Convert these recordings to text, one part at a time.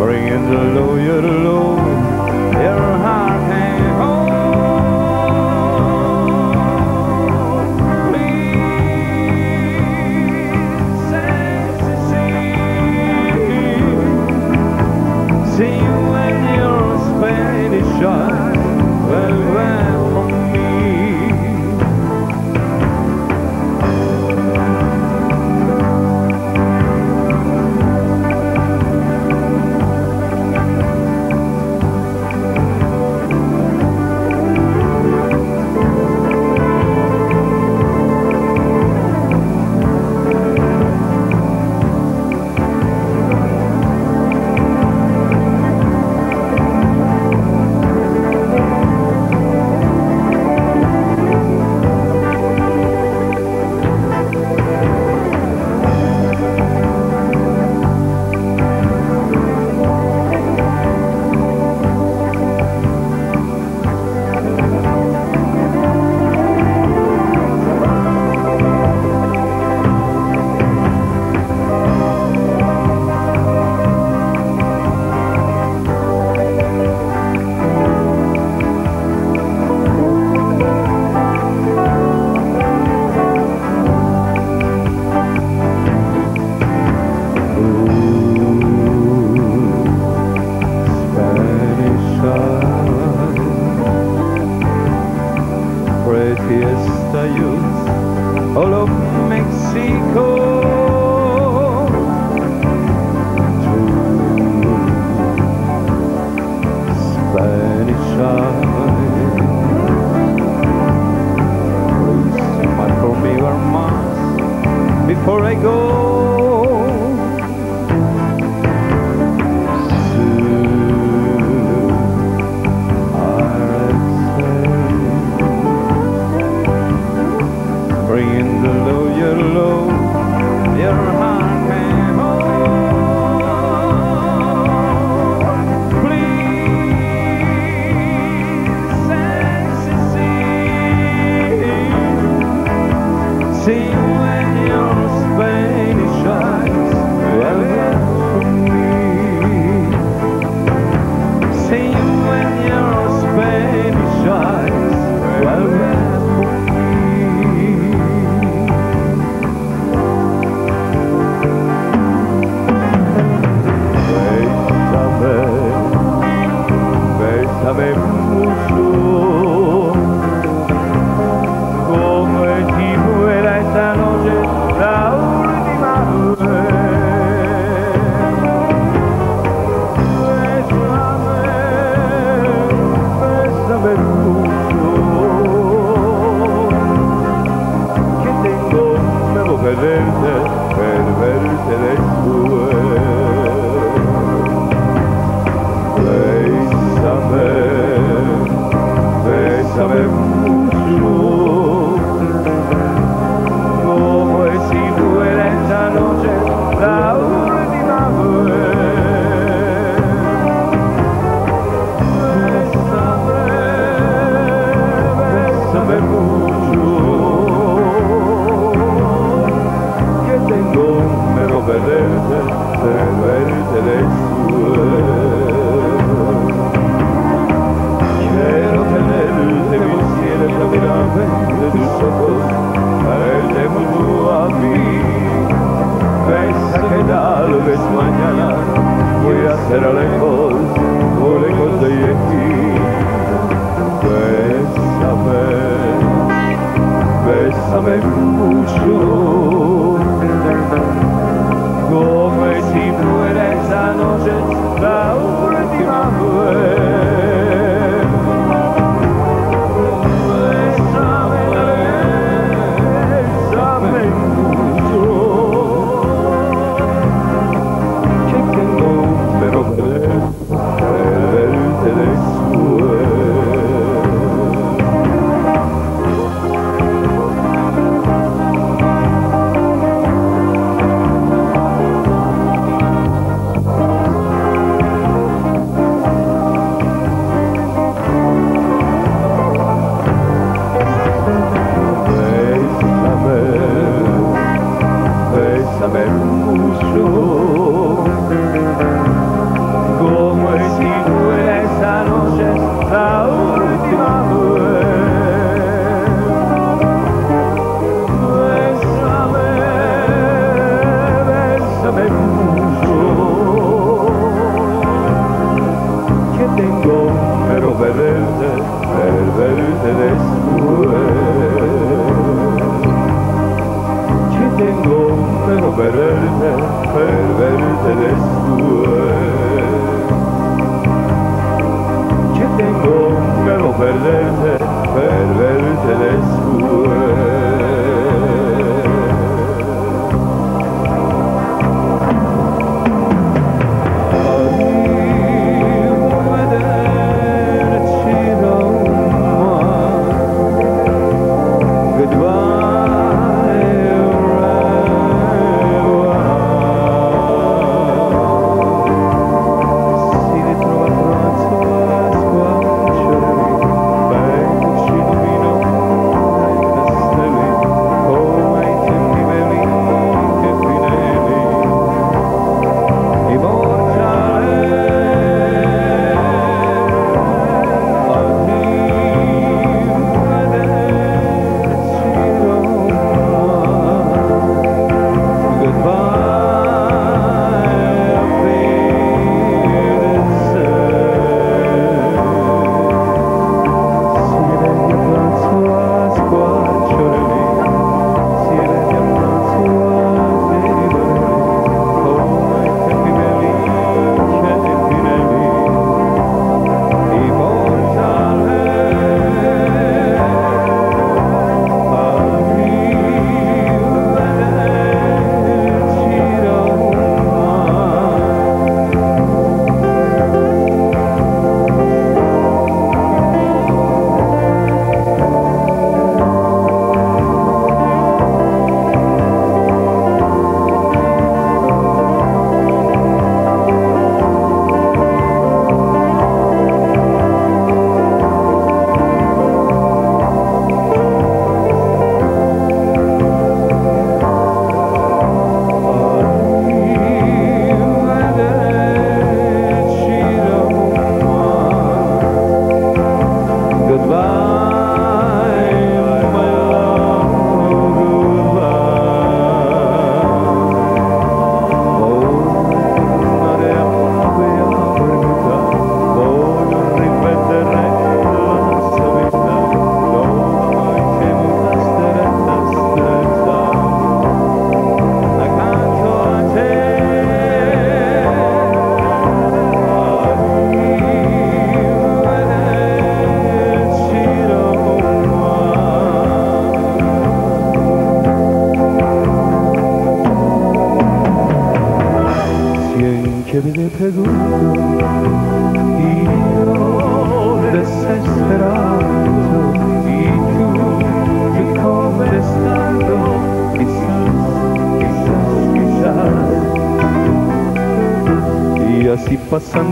bringing the low, you're the low. Your high.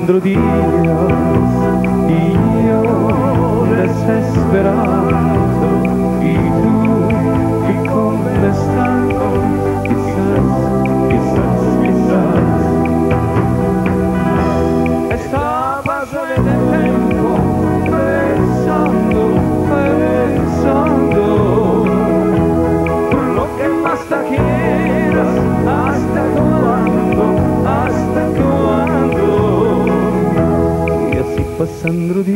Pasando días y yo desesperado ചന്ദ്രുതി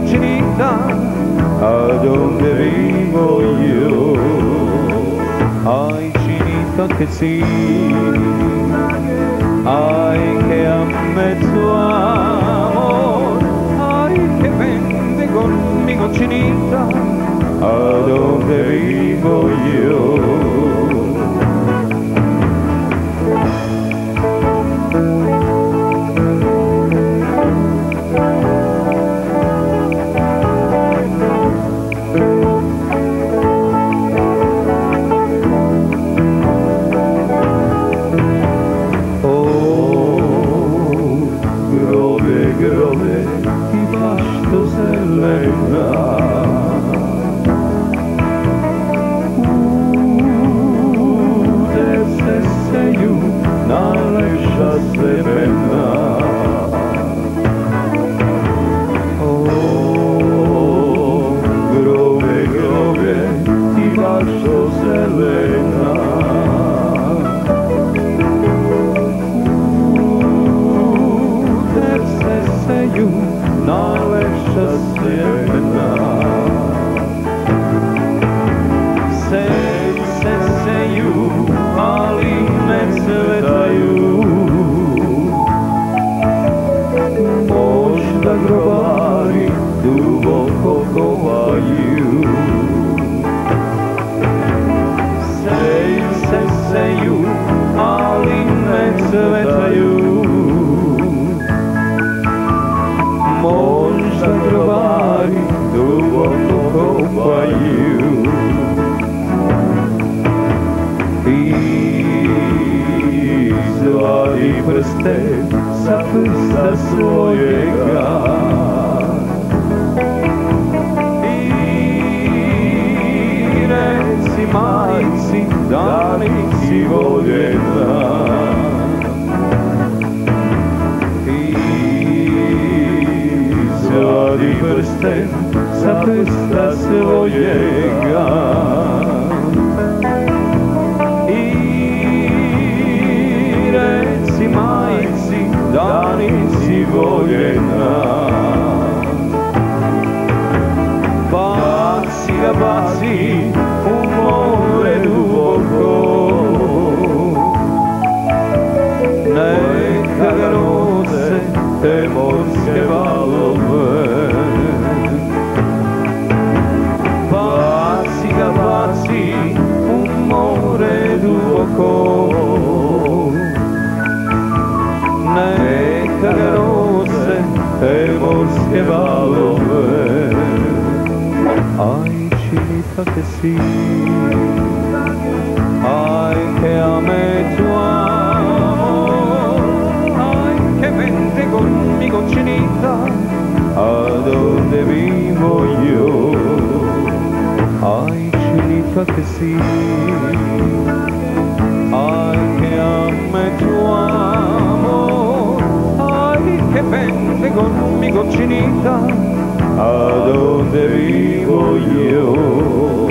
Cinita, a dove vivo io. Ai Cinita che sì, ai che a mezzo amo, ai che vende conmigo Cinita, a dove vivo io. شریف کسی آی که tu amo آی che pende conmigo cinita a dove vivo io?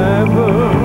Never.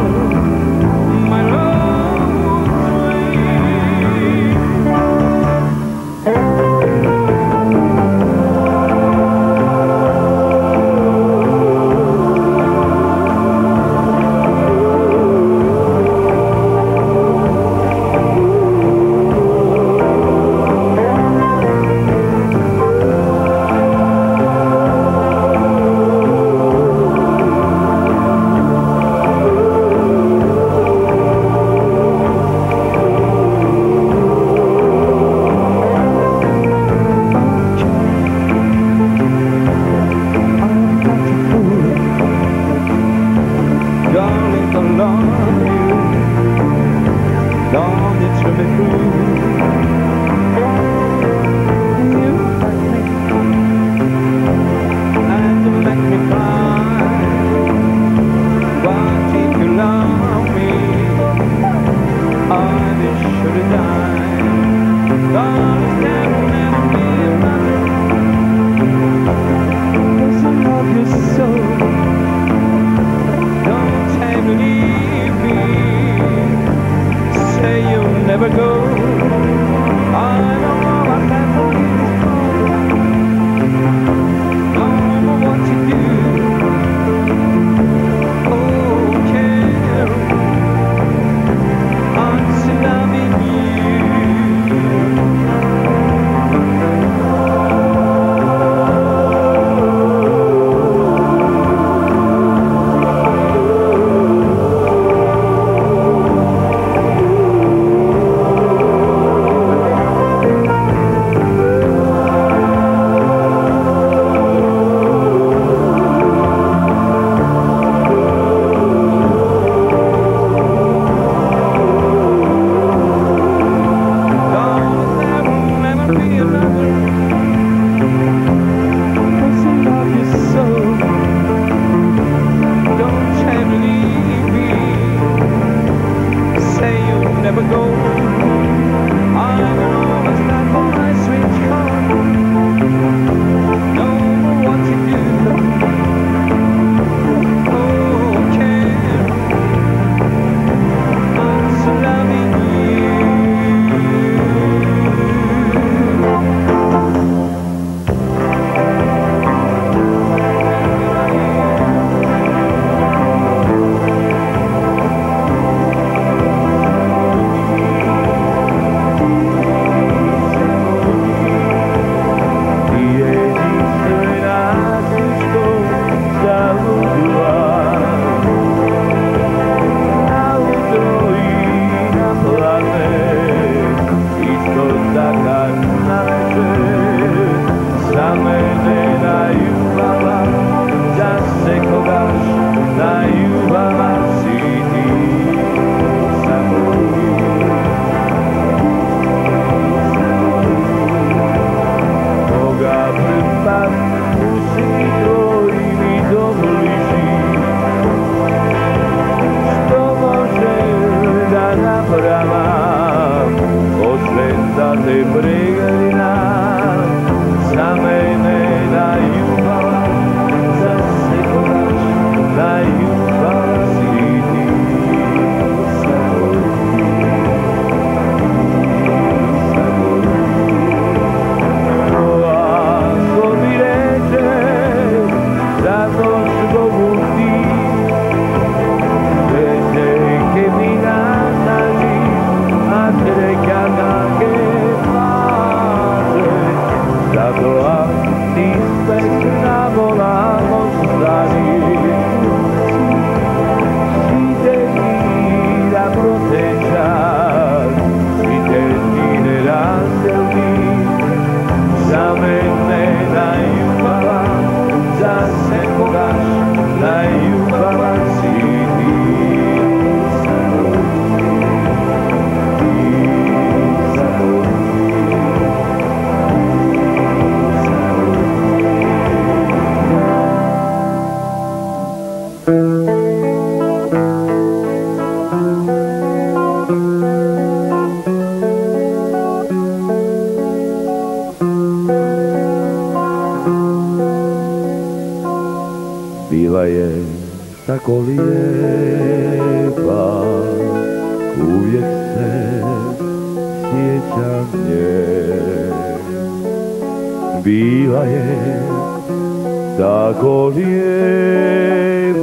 Tako lijepa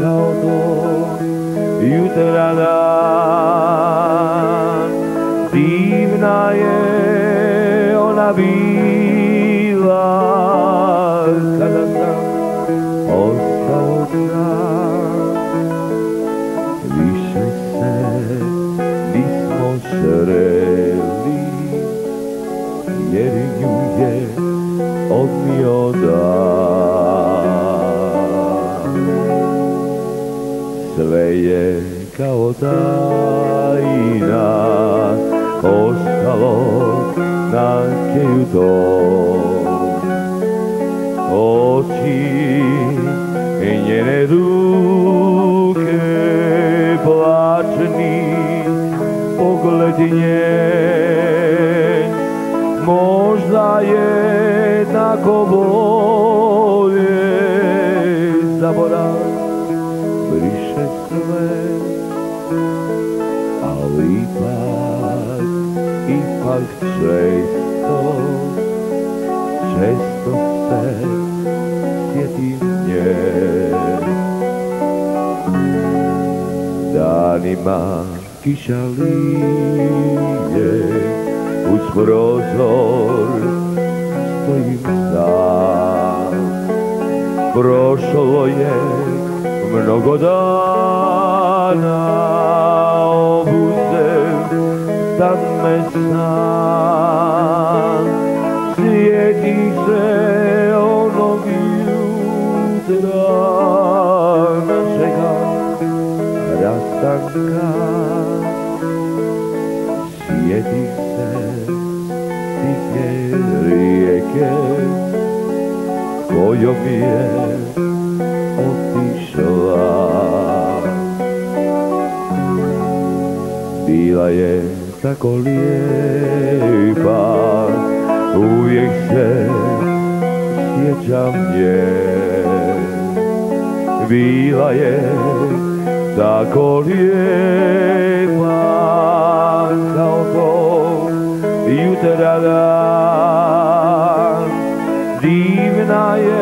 kao to jutra dan. tajná, ostalo nádeju to. Oči neredúke plačný pogled nie. Je tako bolo često često se sjetim nje danima kiša lije uz prozor stojim sam. Prošlo je mnogo dana me sam sjeti se onog jutra našega rastanka. Sjeti se tihe rijeke kojom je otišla. Bila je ta koliepa Ujech się, siecza mnie. Wila je ta koliepa Kao to jutra Divna je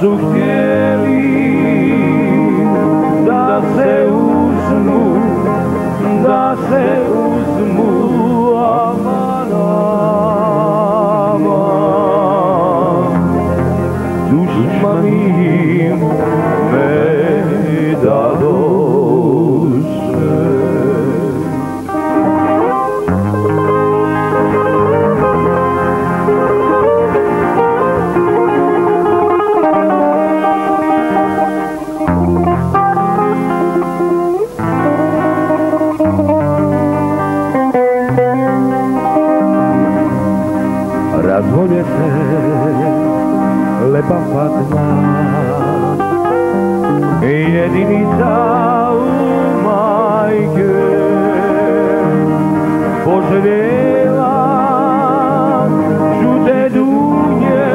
sukier oba dna Jedinica u majke Poželjela žute dunje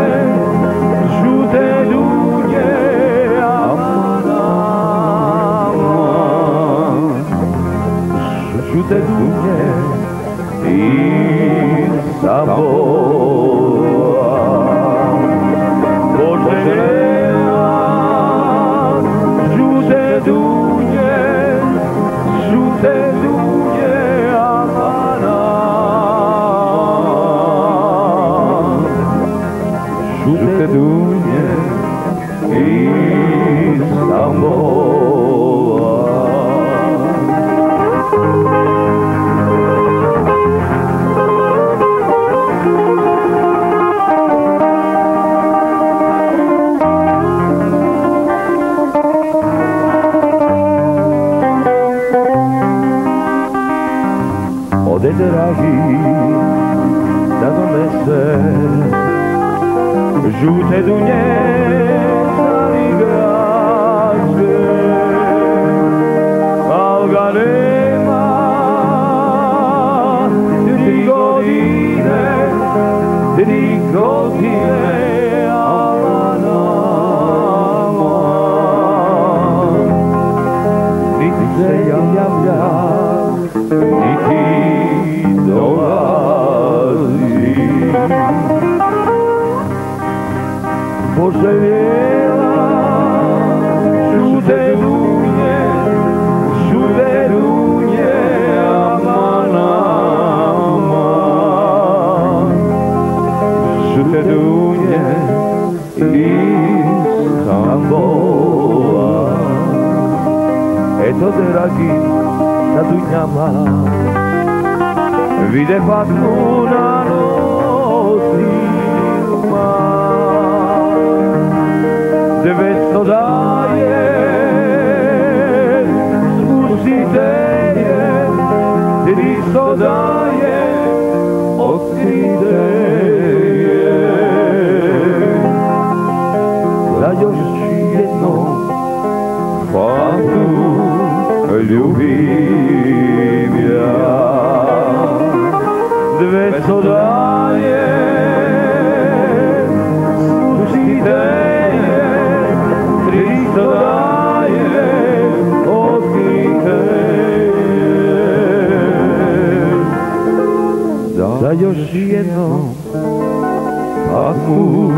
Žute dunje Aman, aman. Žute dunje i sveto daje Spustite Kristo daje Otkrite. Da još jedno Aku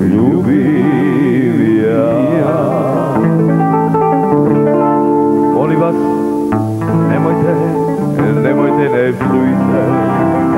ljubim ja. Molim vas Nemojte Nemojte ne plujte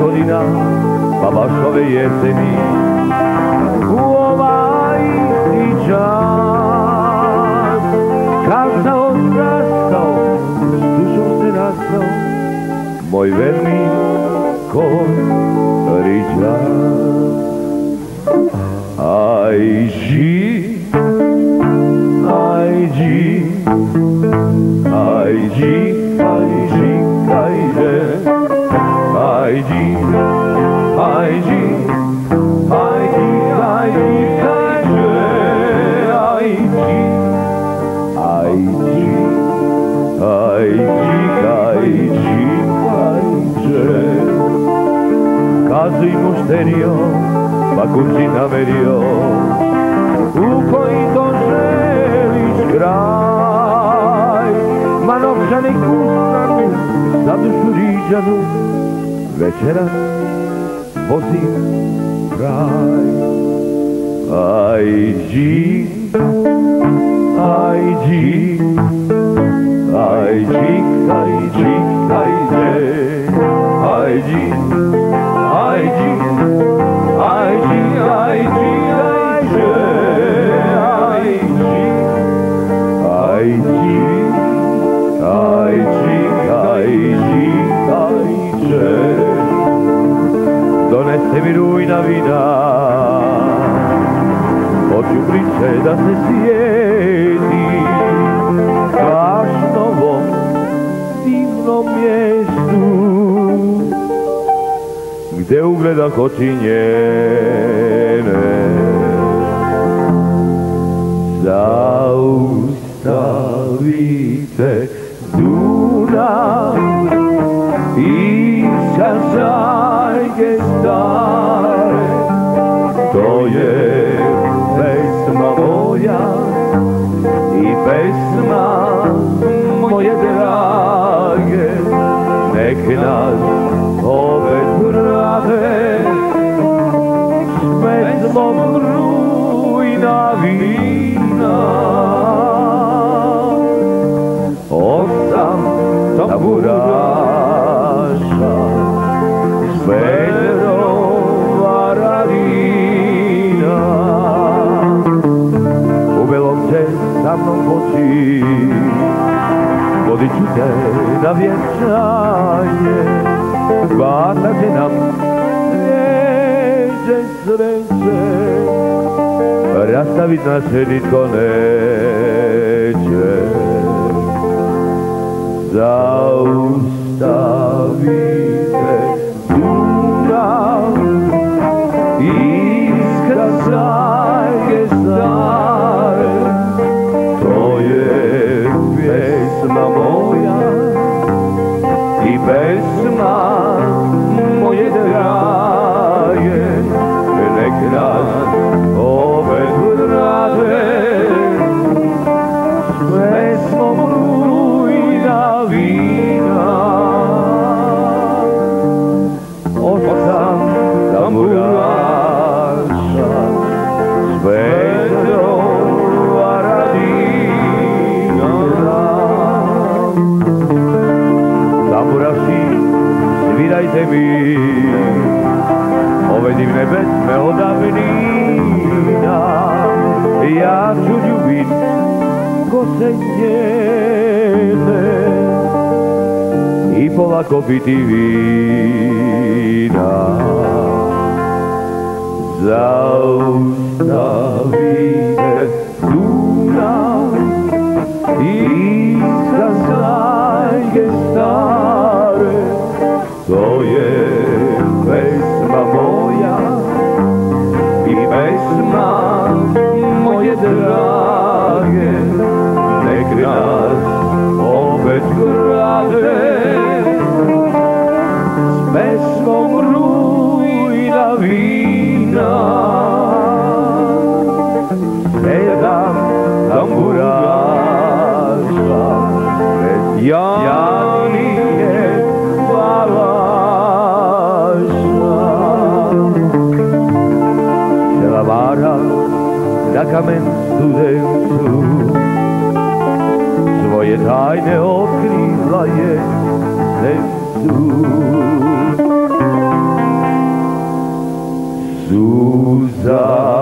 godina, pa baš ove jeseni, u ovaj isti čas, kad sam odrastao, s dušom se rastao, moj verni koriđan. Aj, ži, aj, ži, aj, ži, aj, ži, aj, ži, Heidi, ai Heidi, ai Heidi, Heidi, Heidi, Heidi, Heidi, Casa y mosterio, Bakuchina me dio, Uco y Doncelis Gray, Manopsa de Kuznami, Zadushurijanu, večera vozí kraj. Ajdi, ajdi, ajdi, ajdi, ajde, ajdi, ajdi, ajdi, ajdi, ajde, ajdi, ajdi, ajdi. Doneste mi rujna vina, hoću priče da se sjeti, baš novom divnom mjestu, gdje ugledah oči njene. Zaustavite Dunav i sazajke stare, to je pesma moja i pesma moje drage, nek nas opet vrate s pesmom rujna vina. zawietrzanie. Dwa takie nam jeździć z ręczy, raz stawić na silikonecie. Zaustawić svirajte mi ove divne pesme od. Ja ću ljubit kose njene i polako piti vina. Zaustavite Dunav i za zajke stare, Oh yeah. studentu Svoje tajne odkrývla je cestu Suzan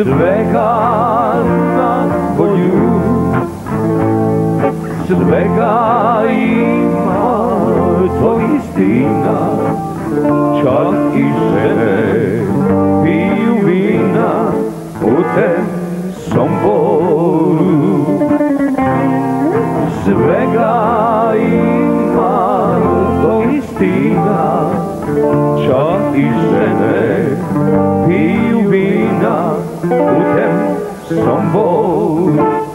Svega for you Svega ima istina. Čak i žene piju vina Putem Somboru. Svega ima to istina. Čak i žene piju vina Uit him some.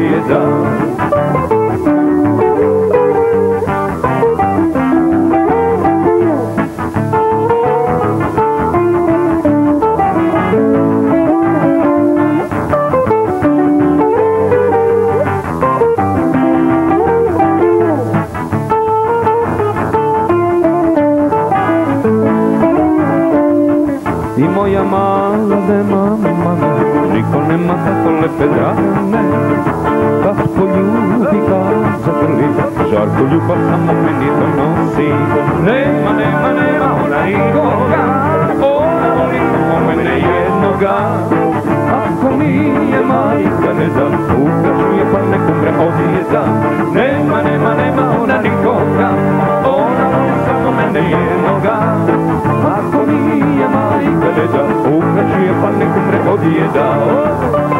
Mi da. pytanie, to spojówka zatrli, żarku juba samo mnie to nosi. Nema, nema, nema, ona i koga, ona boli, o mene jednoga. Ako nije majka, ne znam, ukažuje pa nekom preodjeza. Nema, nema, nema, ona nikoga, ona boli samo mene jednoga. Ako nije majka, ne znam, ukažuje pa nekom preodjeza. Oh!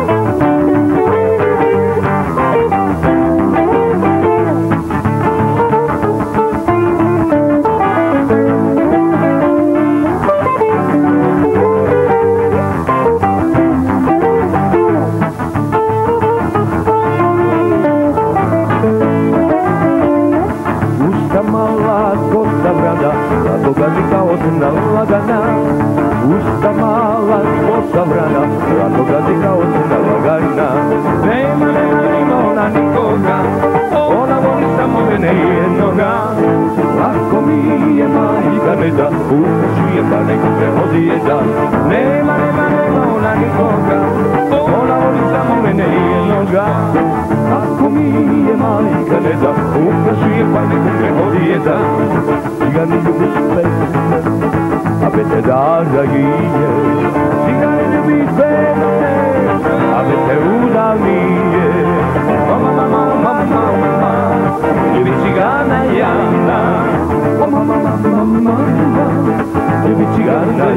Kosta brada, zato gazi kao zna lagana. Nema, nema, nema ona nikoga, ona voli samo mene jednoga. Ako mi je majka ne da, ukači je pa neko prehodi je da. Nema, nema, nema ona nikoga, ona voli samo mene. Ako mi je majka da, je pa da. Cigani ljubi sve, a bete dragije. Cigani ljubi sve, a bete.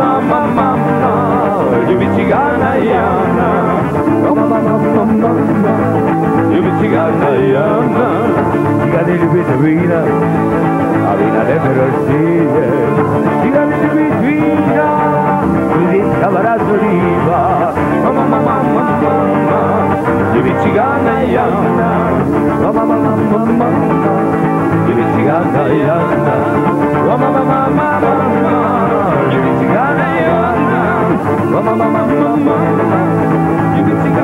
мама, мама, любит цыгана и она. Мама, мама, мама, любит цыгана и она. Цыгане любят вина, а вина это Россия. Цыгане любят вина, весело разлива. Мама, мама, мама, любит цыгана и она. Мама, мама, мама, любит цыгана и она. Мама, мама, мама, мама. Mama, mama, mama, mama, you. can sing